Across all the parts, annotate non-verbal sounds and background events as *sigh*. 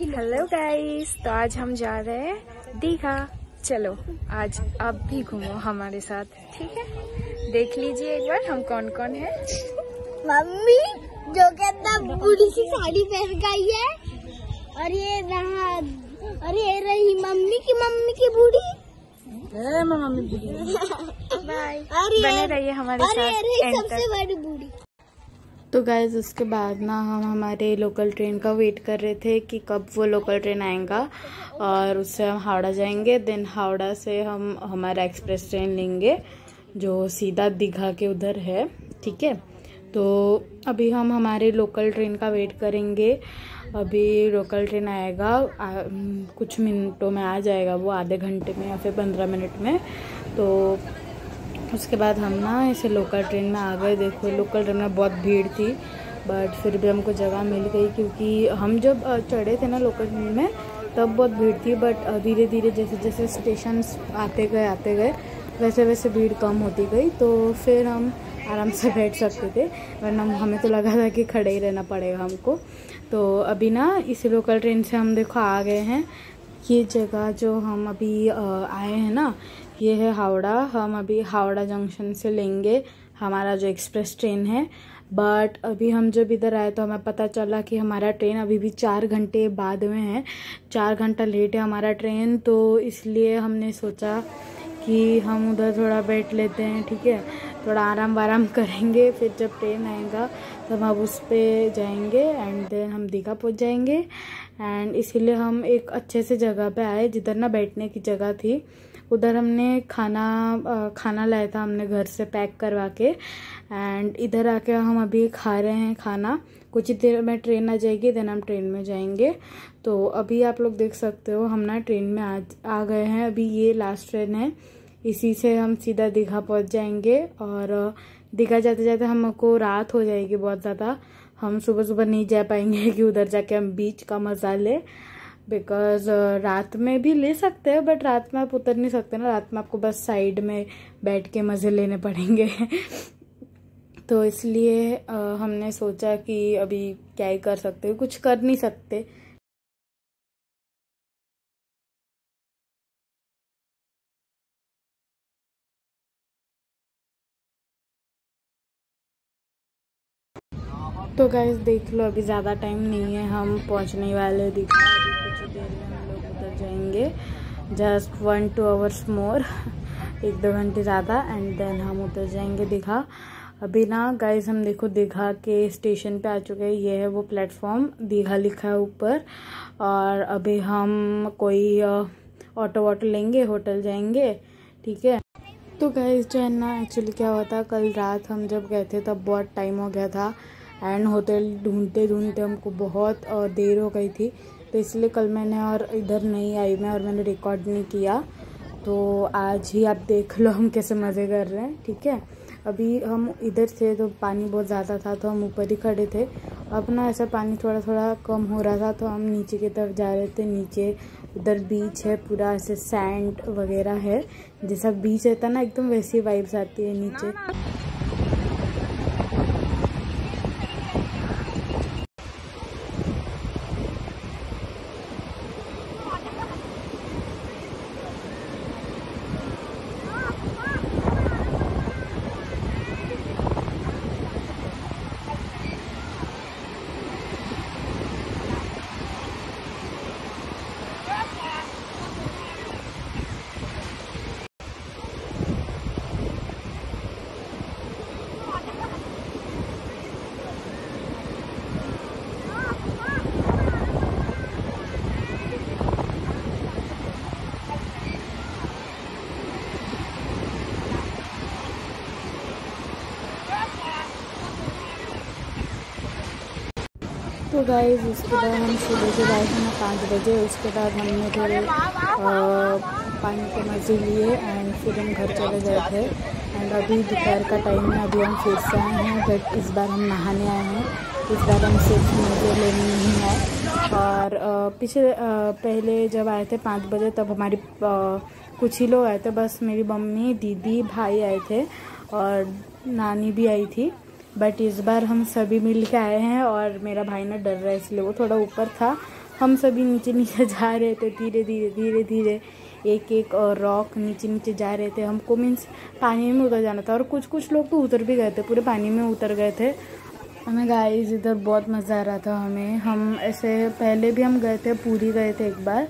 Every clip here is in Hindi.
हेलो गाइस तो आज हम जा रहे हैं दीघा। चलो आज आप भी घूमो हमारे साथ ठीक है? देख लीजिए एक बार हम कौन कौन है। मम्मी जो कहता बूढ़ी सी साड़ी पहन गई है। और ये रहा और ये रही मम्मी की मम्मी की बूढ़ी बाय *laughs* और ये बने रहिए हमारे साथ सबसे बड़ी बूढ़ी तो गाइज़ उसके बाद ना हम हमारे लोकल ट्रेन का वेट कर रहे थे कि कब वो लोकल ट्रेन आएगा और उससे हम हावड़ा जाएँगे। देन हावड़ा से हम हमारा एक्सप्रेस ट्रेन लेंगे जो सीधा दीघा के उधर है ठीक है? तो अभी हम हमारे लोकल ट्रेन का वेट करेंगे। अभी लोकल ट्रेन आएगा आ, कुछ मिनटों में आ जाएगा वो आधे घंटे में या फिर पंद्रह मिनट में। तो उसके बाद हम ना ऐसे लोकल ट्रेन में आ गए। देखो लोकल ट्रेन में बहुत भीड़ थी बट फिर भी हमको जगह मिल गई क्योंकि हम जब चढ़े थे ना लोकल ट्रेन में, तब बहुत भीड़ थी बट धीरे धीरे जैसे जैसे स्टेशन आते गए आते गए वैसे वैसे भीड़ कम होती गई। तो फिर हम आराम से *laughs* बैठ सकते थे, वरना हमें तो लगा था कि खड़े ही रहना पड़ेगा हमको। तो अभी ना इस लोकल ट्रेन से हम देखो आ गए हैं। ये जगह जो हम अभी आए हैं ना ये है हावड़ा। हम अभी हावड़ा जंक्शन से लेंगे। हमारा जो एक्सप्रेस ट्रेन है। बट अभी हम जब इधर आए तो हमें पता चला कि हमारा ट्रेन अभी भी चार घंटे बाद में है। चार घंटा लेट है हमारा ट्रेन। तो इसलिए हमने सोचा कि हम उधर थोड़ा बैठ लेते हैं, ठीक है? थोड़ा आराम वाराम *laughs* करेंगे। फिर जब ट्रेन आएगा, तब हम उस पर जाएँगे एंड देन हम दीघा पहुँच जाएँगे। एंड इसीलिए हम एक अच्छे से जगह पे आए, जिधर ना बैठने की जगह थी। उधर हमने खाना खाना लाया था हमने घर से पैक करवा के। एंड इधर आके हम अभी खा रहे हैं खाना। कुछ ही देर में ट्रेन आ जाएगी देन हम ट्रेन में जाएँगे। तो अभी आप लोग देख सकते हो, हम ना ट्रेन में आ आ गए हैं। अभी ये लास्ट ट्रेन है। इसी से हम सीधा दीघा पहुँच जाएँगे और दीघा जाते जाते हमको रात हो जाएगी बहुत ज़्यादा। हम सुबह सुबह नहीं जा पाएँगे *laughs* कि उधर जाके हम बीच का मज़ा ले। बिकॉज़ रात में भी ले सकते हैं बट रात में आप उतर नहीं सकते ना। रात में आपको बस साइड में बैठ के मज़े लेने पड़ेंगे। *laughs* तो इसलिए अ, हमने सोचा कि अभी क्या ही कर सकते कुछ कर नहीं सकते। तो गाइस देख लो, अभी ज़्यादा टाइम नहीं है। हम पहुँचने वाले दिखा कुछ देर में हम लोग उधर जाएँगे। Just one two hours more एक, दो घंटे ज़्यादा एंड देन हम उधर जाएँगे दीघा। अभी ना गाइस हम देखो दीघा के स्टेशन पे आ चुके हैं। ये है वो प्लेटफॉर्म दीघा लिखा है ऊपर। और अभी हम कोई ऑटो वाटो लेंगे, होटल जाएँगे, ठीक है? तो गाइस जो है ना एक्चुअली क्या हुआ था, कल रात हम जब गए थे, तब बहुत टाइम हो गया था। एंड होटल ढूंढते ढूंढते हमको बहुत देर हो गई थी। तो इसलिए कल मैंने और इधर नहीं आई मैं और मैंने रिकॉर्ड नहीं किया। तो आज ही आप देख लो हम कैसे मज़े कर रहे हैं, ठीक है? अभी हम इधर थे तो पानी बहुत ज़्यादा था तो हम ऊपर ही खड़े थे। अब ना ऐसा पानी थोड़ा थोड़ा कम हो रहा था तो हम नीचे की तरफ़ जा रहे थे। नीचे उधर बीच है, पूरा ऐसे सैंड वगैरह है, जैसा बीच रहता ना, एकदम वैसी वाइब्स आती है नीचे। तो गाइस उसके बाद हम सुबह जब आए थे ना पाँच बजे, उसके बाद हमने थोड़े पानी के मज़े लिए एंड फिर हम घर चले गए थे। एंड अभी दोपहर का टाइम है, अभी हम फिर से आए हैं बट इस बार हम नहाने आए हैं। इस बार हम सिर्फ़ मज़े लेने नहीं आए और पिछले पहले जब आए थे पाँच बजे, तब हमारी कुछ ही लोग आए थे। बस मेरी मम्मी, दीदी, भाई आए थे और नानी भी आई थी। बट इस बार हम सभी मिल के आए हैं और मेरा भाई ना डर रहा है, इसलिए वो थोड़ा ऊपर था। हम सभी नीचे नीचे जा रहे थे, धीरे धीरे धीरे धीरे। एक एक और रॉक नीचे नीचे जा रहे थे। हमको मीन्स पानी में उतर जाना था और कुछ कुछ लोग तो उतर भी गए थे, पूरे पानी में उतर गए थे। हमें गाइस इधर बहुत मज़ा आ रहा था हमें। हम ऐसे पहले भी हम गए थे, पूरी गए थे एक बार।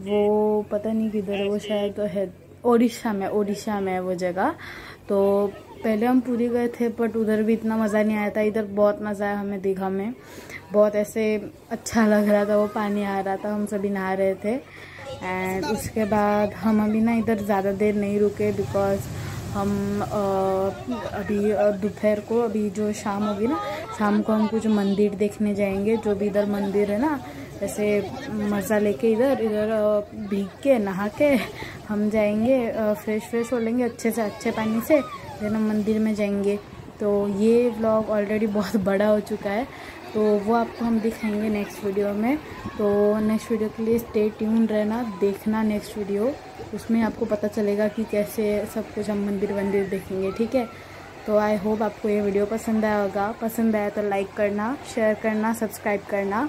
वो पता नहीं किधर वो शायद तो है ओडिशा में ओडिशा में है वो जगह। तो पहले हम पूरी गए थे बट उधर भी इतना मज़ा नहीं आया था। इधर बहुत मज़ा आया हमें दीघा में। बहुत ऐसे अच्छा लग रहा था, वो पानी आ रहा था, हम सभी नहा रहे थे। एंड उसके बाद हम अभी ना इधर ज़्यादा देर नहीं रुके बिकॉज़ हम अभी दोपहर को अभी जो शाम होगी ना, शाम को हम कुछ मंदिर देखने जाएँगे, जो भी इधर मंदिर है ना ऐसे मज़ा लेके इधर इधर भीग के, नहा के हम जाएँगे फ्रेश फ्रेश हो लेंगे अच्छे से, अच्छे पानी से फिर हम मंदिर में जाएँगे। तो ये व्लॉग ऑलरेडी बहुत *laughs* बड़ा हो चुका है। तो वो आपको हम दिखाएँगे नेक्स्ट वीडियो में। तो नेक्स्ट वीडियो के लिए स्टे ट्यून रहना, देखना नेक्स्ट वीडियो उसमें आपको पता चलेगा कि कैसे सब कुछ हम मंदिर वंदिर देखेंगे, ठीक है? तो आई होप आपको ये वीडियो पसंद आया होगा पसंद आया तो लाइक करना शेयर करना सब्सक्राइब करना।